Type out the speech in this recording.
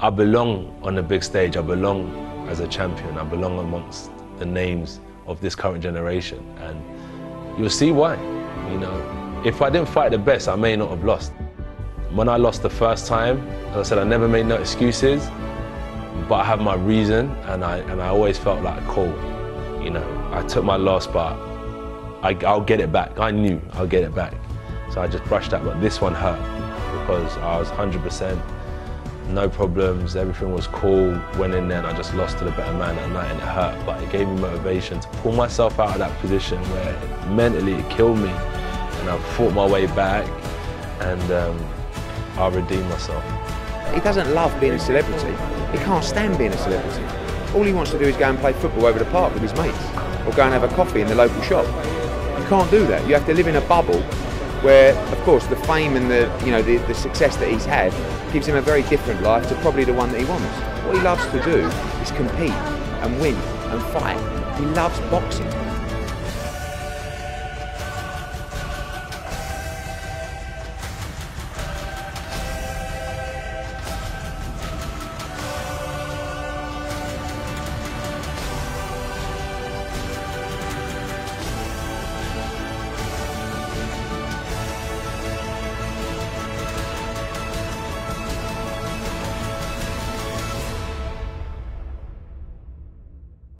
I belong on the big stage. I belong as a champion. I belong amongst the names of this current generation. And you'll see why. You know, if I didn't fight the best, I may not have lost. When I lost the first time, as I said, I never made no excuses, but I have my reason, and I and I always felt like cool. You know, I took my loss, but I, I'll get it back. I knew I'll get it back, so I just brushed that. But this one hurt because I was 100%, no problems, everything was cool. Went in there and I just lost to the better man that night, and it hurt. But it gave me motivation to pull myself out of that position where mentally it killed me, and I fought my way back, and. Um, I redeemed myself. He doesn't love being a celebrity. He can't stand being a celebrity. All he wants to do is go and play football over the park with his mates, or go and have a coffee in the local shop. You can't do that. You have to live in a bubble where, of course, the fame and the you know the, the success that he's had gives him a very different life to probably the one that he wants. What he loves to do is compete and win and fight. He loves boxing.